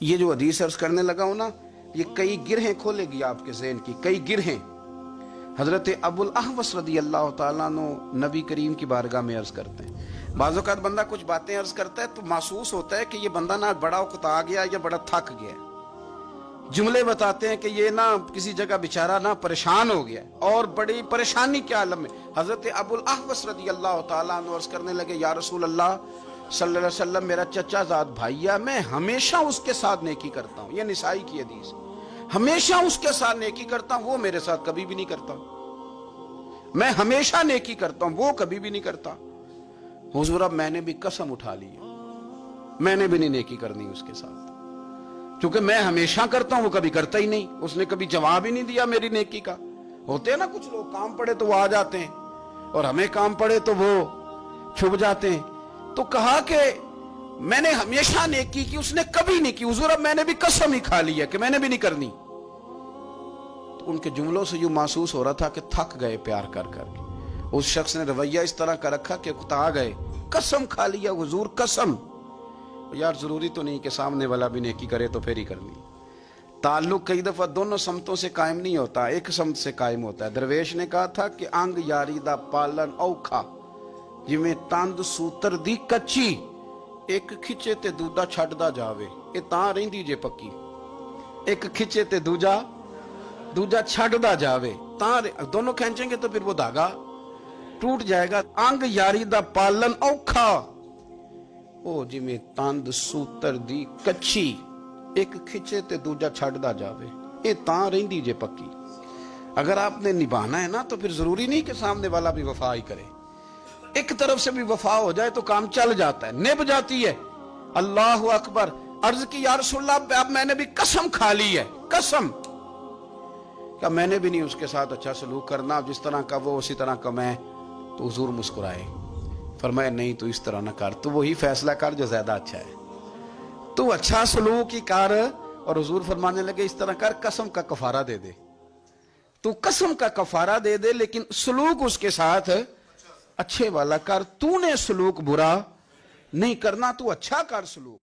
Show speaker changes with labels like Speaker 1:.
Speaker 1: ये जो हदीस अर्ज़ करने लगा हूँ ना, ये कई गिरहें खोलेगी आपके जहन की, कई गिरहें। हज़रत अबुल अहवस रदी अल्लाह तला नबी करीम की बारगाह में अर्ज़ करते हैं। बाज़ात बंदा कुछ बातें अर्ज़ करता है तो महसूस होता है कि ये बंदा ना बड़ा उकता गया, या बड़ा थक गया। जुमले बताते हैं कि ये ना किसी जगह बेचारा ना परेशान हो गया। और बड़ी परेशानी के आलम में हज़रत अबुल अहवस रदी अल्लाह तर्ज करने लगे, या रसूल अल्लाह सल्लल्लाहु अलैहि वसल्लम, मेरा चचा जाद भाइया, मैं हमेशा उसके साथ नेकी करता हूँ। ये निसाई की हदीस हमेशा उसके साथ नेकी करता हूँ, वो मेरे साथ कभी भी नहीं करता। मैं हमेशा नेकी करता हूँ, वो कभी भी नहीं करता। हुजूर, अब मैंने भी कसम उठा ली है। मैंने भी नहीं नेकी करनी उसके साथ। क्योंकि मैं हमेशा करता हूँ, वो कभी करता ही नहीं। उसने कभी जवाब ही नहीं दिया मेरी नेकी का। होते हैं ना कुछ लोग, काम पड़े तो वो आ जाते हैं। और हमें काम पड़े तो वो छुप जाते हैं। तो कहा कि मैंने हमेशा नेकी की, उसने कभी नहीं की। हजूर, अब मैंने भी कसम ही खा ली है कि मैंने भी नहीं करनी। तो उनके जुमलों से यूँ महसूस हो रहा था कि थक गए प्यार कर करके उस शख्स ने रवैया इस तरह का रखा कि उकता गए। कसम खा लिया हजूर, कसम। यार, ज़रूरी तो नहीं कि सामने वाला भी नेकी करे तो फिर ही करनी ताल्लुक कई दफ़ा दोनों समतों से कायम नहीं होता, एक समत से कायम होता है। दरवेश ने कहा था कि अंग यारी दा पालन औखा। ਜਿਵੇਂ ਤੰਦ ਸੂਤਰ ਦੀ ਕੱਚੀ, ਇੱਕ ਖਿੱਚੇ ਤੇ ਦੂਜਾ ਛੱਡਦਾ ਜਾਵੇ, ਇਹ ਤਾਂ ਰਹਿੰਦੀ ਜੇ ਪੱਕੀ। ਇੱਕ ਖਿੱਚੇ ਤੇ ਦੂਜਾ ਦੂਜਾ ਛੱਡਦਾ ਜਾਵੇ, ਤਾਂ ਦੋਨੋਂ ਖਿੱਚेंगे ਤਾਂ ਫਿਰ ਉਹ ਧਾਗਾ ਟੁੱਟ ਜਾਏਗਾ, ਅੰਗ ਯਾਰੀ ਦਾ ਪਾਲਨ ਔਖਾ। ਉਹ ਜਿਵੇਂ ਤੰਦ ਸੂਤਰ ਦੀ ਕੱਚੀ, ਇੱਕ ਖਿੱਚੇ ਤੇ ਦੂਜਾ ਛੱਡਦਾ ਜਾਵੇ, ਇਹ ਤਾਂ ਰਹਿੰਦੀ ਜੇ ਪੱਕੀ। ਅਗਰ ਆਪਨੇ ਨਿਭਾਣਾ ਹੈ ਨਾ, ਤਾਂ ਫਿਰ ਜ਼ਰੂਰੀ ਨਹੀਂ ਕਿ ਸਾਹਮਣੇ ਵਾਲਾ ਵੀ ਵਫਾਈ ਕਰੇ। एक तरफ़ से भी वफा हो जाए तो काम चल जाता है निभ जाती है। अल्लाह अकबर, अर्ज़ की यार अब मैंने भी कसम खा ली है, कसम। क्या मैंने भी नहीं उसके साथ अच्छा सलूक करना? जिस तरह का वो, उसी तरह का मैं। तो हजूर मुस्कुराए। फरमाया नहीं तो इस तरह ना कर, तू वही फैसला कर जो ज़्यादा अच्छा है। तू अच्छा सलूक ही कर। और हजूर फरमाने लगे, इस तरह कर, कसम का कफारा दे दे। तू कसम का कफारा दे दे, लेकिन सलूक उसके साथ अच्छे वाला कर तूने सलूक बुरा नहीं करना तू अच्छा कर सलूक।